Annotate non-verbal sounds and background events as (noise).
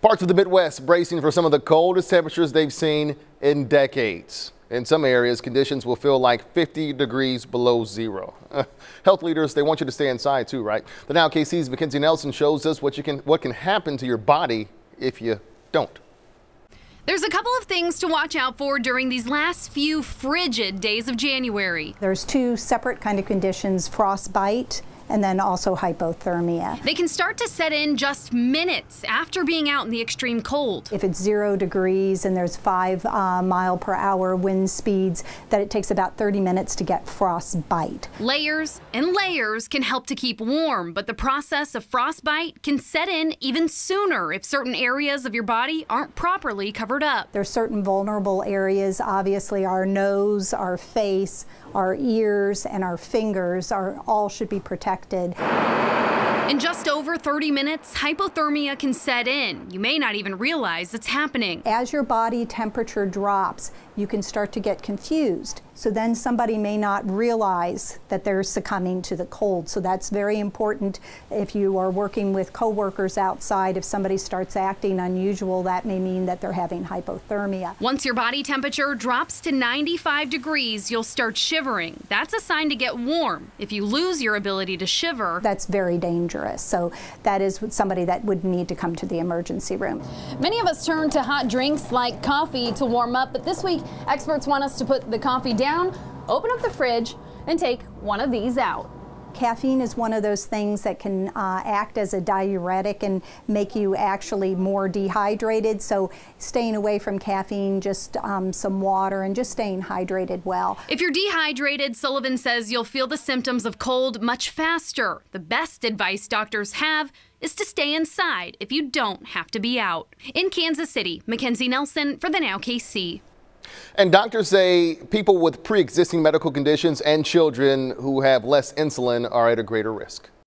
Parts of the Midwest bracing for some of the coldest temperatures they've seen in decades. In some areas, conditions will feel like 50 degrees below zero. (laughs) Health leaders, they want you to stay inside too, right? The Now KC's Mackenzie Nelson shows us what you can what can happen to your body if you don't. There's a couple of things to watch out for during these last few frigid days of January. There's two separate kind of conditions, frostbite and then also hypothermia. They can start to set in just minutes after being out in the extreme cold. If it's zero degrees and there's five uh, mile per hour wind speeds, that it takes about 30 minutes to get frostbite. Layers and layers can help to keep warm, but the process of frostbite can set in even sooner if certain areas of your body aren't properly covered up. There's certain vulnerable areas, obviously our nose, our face, our ears, and our fingers are all should be protected affected in just over 30 minutes, hypothermia can set in. You may not even realize it's happening. As your body temperature drops, you can start to get confused. So then somebody may not realize that they're succumbing to the cold. So that's very important if you are working with coworkers outside. If somebody starts acting unusual, that may mean that they're having hypothermia. Once your body temperature drops to 95 degrees, you'll start shivering. That's a sign to get warm. If you lose your ability to shiver, that's very dangerous. So that is somebody that would need to come to the emergency room. Many of us turn to hot drinks like coffee to warm up, but this week experts want us to put the coffee down, open up the fridge, and take one of these out. Caffeine is one of those things that can uh, act as a diuretic and make you actually more dehydrated. So staying away from caffeine, just um, some water and just staying hydrated well. If you're dehydrated, Sullivan says you'll feel the symptoms of cold much faster. The best advice doctors have is to stay inside if you don't have to be out. In Kansas City, Mackenzie Nelson for the Now KC. And doctors say people with pre-existing medical conditions and children who have less insulin are at a greater risk.